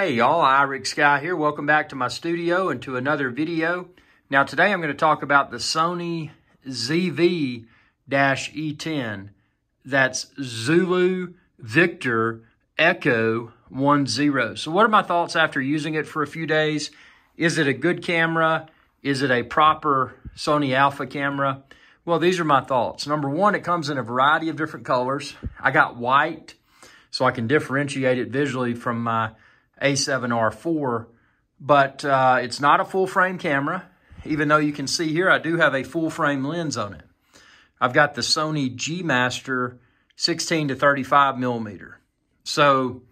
Hey y'all, Irix Guy here. Welcome back to my studio and to another video. Now today I'm going to talk about the Sony ZV-E10. That's Zulu Victor Echo 10. So what are my thoughts after using it for a few days? Is it a good camera? Is it a proper Sony Alpha camera? Well, these are my thoughts. Number one, it comes in a variety of different colors. I got white, so I can differentiate it visually from my a7R4, but uh, it's not a full frame camera, even though you can see here I do have a full frame lens on it. I've got the Sony G Master 16 to 35 millimeter. So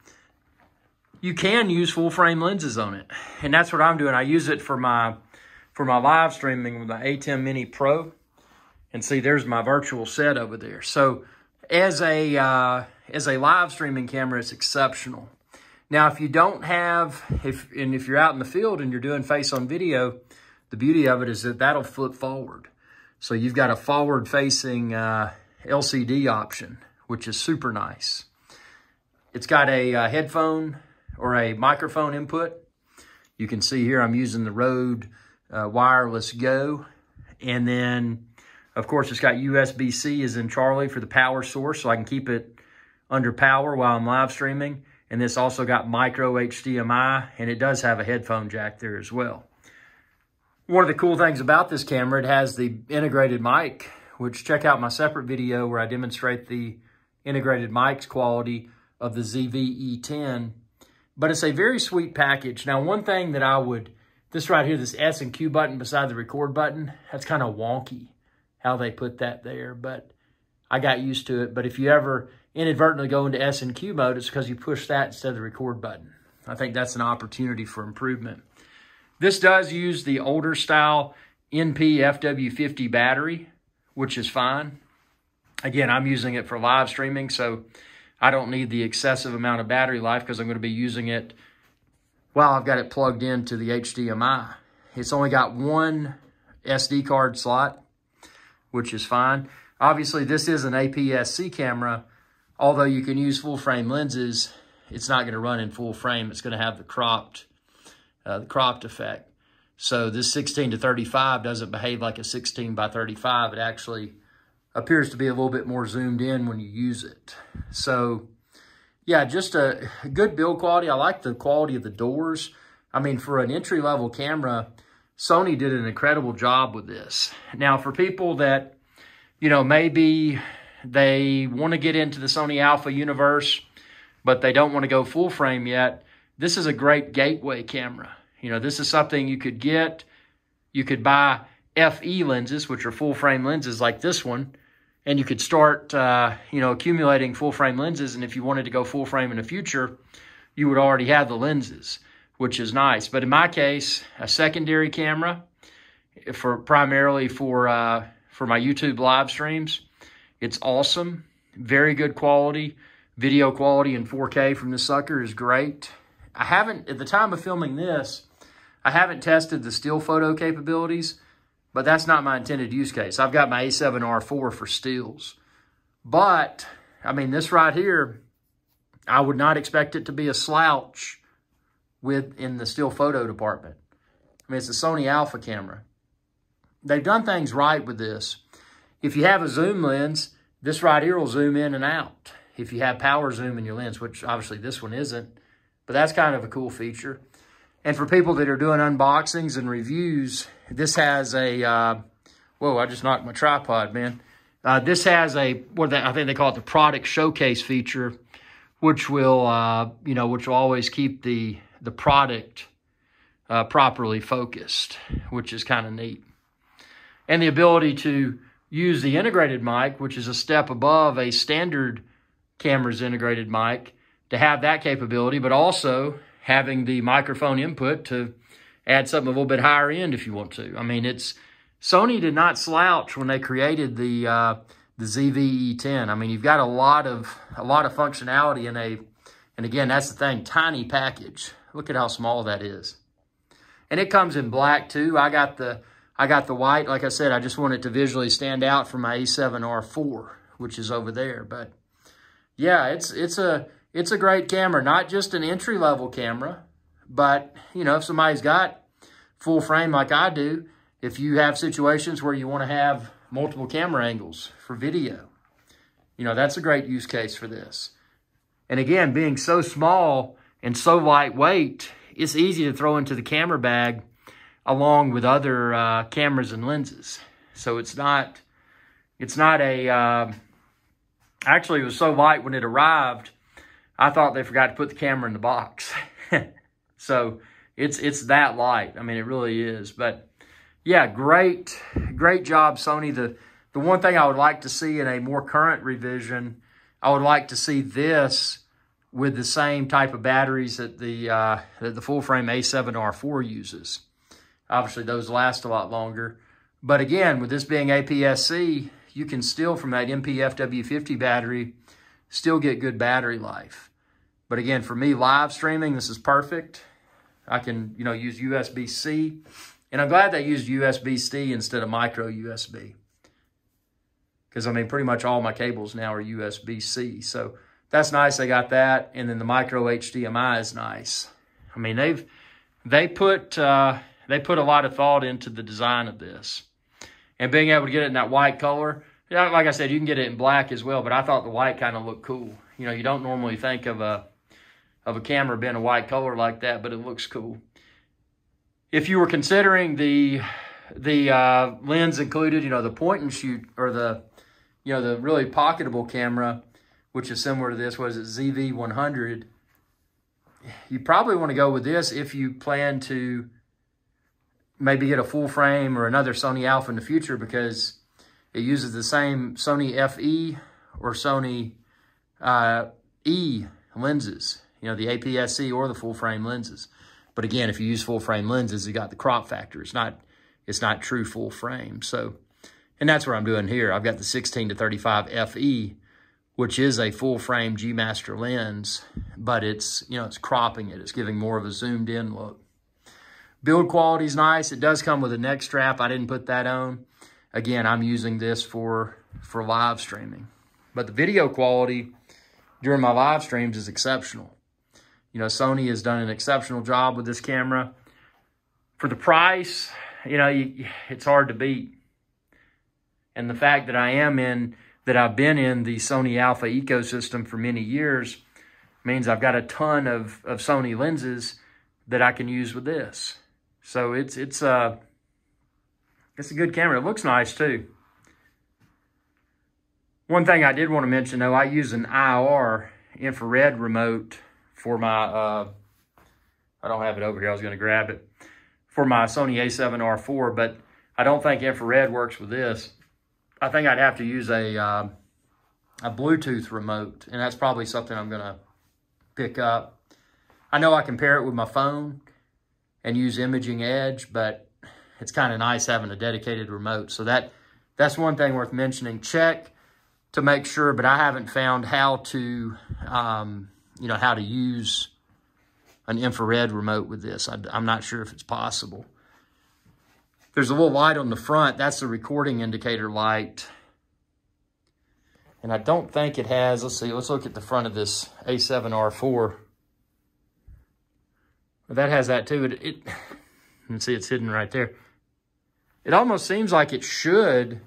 you can use full frame lenses on it. And that's what I'm doing. I use it for my for my live streaming with the ATEM Mini Pro. And see, there's my virtual set over there. So as a uh, as a live streaming camera, it's exceptional. Now, if you don't have, if and if you're out in the field and you're doing face on video, the beauty of it is that that'll flip forward. So you've got a forward facing uh, LCD option, which is super nice. It's got a, a uh, headphone or a microphone input. You can see here I'm using the Rode uh, Wireless Go. And then, of course, it's got USB-C as in Charlie for the power source, so I can keep it under power while I'm live streaming. And this also got micro HDMI, and it does have a headphone jack there as well. One of the cool things about this camera, it has the integrated mic, which check out my separate video where I demonstrate the integrated mic's quality of the ZV-E10. But it's a very sweet package. Now, one thing that I would, this right here, this S and Q button beside the record button, that's kind of wonky how they put that there, but I got used to it. But if you ever inadvertently go into S and Q mode, it's because you push that instead of the record button. I think that's an opportunity for improvement. This does use the older style NP FW50 battery, which is fine. Again, I'm using it for live streaming, so I don't need the excessive amount of battery life because I'm going to be using it while I've got it plugged into the HDMI. It's only got one SD card slot, which is fine. Obviously, this is an APS-C camera, although you can use full frame lenses, it's not going to run in full frame. It's going to have the cropped, uh, the cropped effect. So this 16 to 35 doesn't behave like a 16 by 35. It actually appears to be a little bit more zoomed in when you use it. So yeah, just a good build quality. I like the quality of the doors. I mean, for an entry-level camera, Sony did an incredible job with this. Now, for people that, you know, maybe they want to get into the Sony Alpha universe, but they don't want to go full frame yet. This is a great gateway camera. You know, this is something you could get. You could buy FE lenses, which are full frame lenses like this one, and you could start, uh, you know, accumulating full frame lenses. And if you wanted to go full frame in the future, you would already have the lenses, which is nice. But in my case, a secondary camera for primarily for uh, for my YouTube live streams it's awesome. Very good quality. Video quality in 4K from this sucker is great. I haven't, at the time of filming this, I haven't tested the still photo capabilities, but that's not my intended use case. I've got my A7R4 for stills. But, I mean, this right here, I would not expect it to be a slouch with in the still photo department. I mean, it's a Sony Alpha camera. They've done things right with this. If you have a zoom lens, this right here will zoom in and out. If you have power zoom in your lens, which obviously this one isn't, but that's kind of a cool feature. And for people that are doing unboxings and reviews, this has a, uh, whoa, I just knocked my tripod, man. Uh, this has a, what they, I think they call it the product showcase feature, which will, uh, you know, which will always keep the, the product uh, properly focused, which is kind of neat. And the ability to use the integrated mic, which is a step above a standard camera's integrated mic, to have that capability, but also having the microphone input to add something a little bit higher end if you want to. I mean, it's Sony did not slouch when they created the uh, the ZV-E10. I mean, you've got a lot of a lot of functionality in a, and again, that's the thing, tiny package. Look at how small that is. And it comes in black too. I got the I got the white. Like I said, I just want it to visually stand out from my A7R4, which is over there. But yeah, it's it's a it's a great camera. Not just an entry-level camera, But, you know, if somebody's got full frame like I do, if you have situations where you want to have multiple camera angles for video, you know, that's a great use case for this. And again, being so small and so lightweight, it's easy to throw into the camera bag along with other uh, cameras and lenses. So it's not, it's not a, uh, actually it was so light when it arrived, I thought they forgot to put the camera in the box. so it's, it's that light. I mean, it really is. But yeah, great, great job, Sony. The, the one thing I would like to see in a more current revision, I would like to see this with the same type of batteries that the uh, that the full frame A7R4 uses. Obviously, those last a lot longer. But again, with this being APS-C, you can still, from that NP FW50 battery, still get good battery life. But again, for me, live streaming, this is perfect. I can, you know, use USB-C. And I'm glad they used USB-C instead of micro USB. Because, I mean, pretty much all my cables now are USB-C. So that's nice. They got that. And then the micro HDMI is nice. I mean, they've, they put, uh, they put a lot of thought into the design of this. And being able to get it in that white color, like I said, you can get it in black as well, but I thought the white kind of looked cool. You know, you don't normally think of a, of a camera being a white color like that, but it looks cool. If you were considering the, the uh, lens included, you know, the point and shoot or the, you know, the really pocketable camera, which is similar to this, was it ZV100, you probably want to go with this if you plan to maybe get a full frame or another Sony Alpha in the future because it uses the same Sony FE or Sony uh, E lenses, you know, the APS-C or the full frame lenses. But again, if you use full frame lenses, you got the crop factor. It's not, it's not true full frame. So, and that's what I'm doing here. I've got the 16 to 35 FE, which is a full frame G Master lens, but it's, you know, it's cropping it. It's giving more of a zoomed in look. Build quality is nice. It does come with a neck strap. I didn't put that on. Again, I'm using this for, for live streaming. But the video quality during my live streams is exceptional. You know, Sony has done an exceptional job with this camera. For the price, you know, you, it's hard to beat. And the fact that I am in, that I've been in the Sony Alpha ecosystem for many years means I've got a ton of, of Sony lenses that I can use with this. So it's it's uh it's a good camera. It looks nice too. One thing I did want to mention though, I use an IR infrared remote for my uh I don't have it over here. I was going to grab it for my Sony A7R4, but I don't think infrared works with this. I think I'd have to use a uh, a Bluetooth remote, and that's probably something I'm going to pick up. I know I can pair it with my phone, and use Imaging Edge, but it's kind of nice having a dedicated remote. So that that's one thing worth mentioning. Check to make sure, but I haven't found how to, um, you know, how to use an infrared remote with this. I, I'm not sure if it's possible. There's a little light on the front. That's the recording indicator light. And I don't think it has, let's see, let's look at the front of this A7R4 that has that too. It, it can see it's hidden right there. It almost seems like it should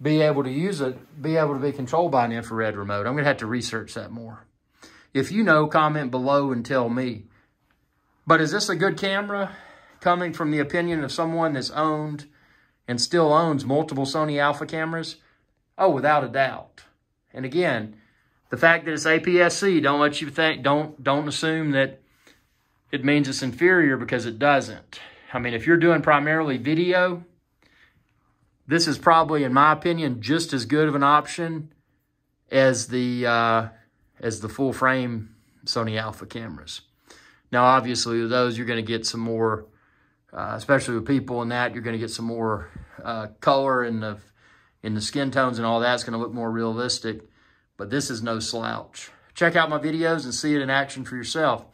be able to use it, be able to be controlled by an infrared remote. I'm going to have to research that more. If you know, comment below and tell me. But is this a good camera? Coming from the opinion of someone that's owned and still owns multiple Sony Alpha cameras? Oh, without a doubt. And again, the fact that it's APS-C, don't let you think, don't, don't assume that it means it's inferior because it doesn't. I mean, if you're doing primarily video, this is probably, in my opinion, just as good of an option as the uh, as the full frame Sony Alpha cameras. Now, obviously, with those, you're going to get some more, uh, especially with people in that, you're going to get some more uh, color in the in the skin tones and all that's going to look more realistic. But this is no slouch. Check out my videos and see it in action for yourself.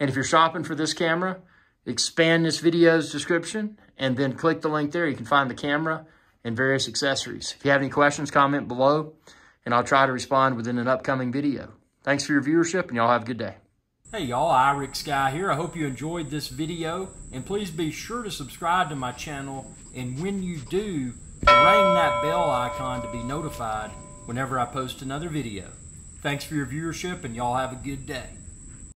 And if you're shopping for this camera, expand this video's description and then click the link there. You can find the camera and various accessories. If you have any questions, comment below and I'll try to respond within an upcoming video. Thanks for your viewership and y'all have a good day. Hey y'all, Irix Guy here. I hope you enjoyed this video and please be sure to subscribe to my channel and when you do, ring that bell icon to be notified whenever I post another video. Thanks for your viewership and y'all have a good day.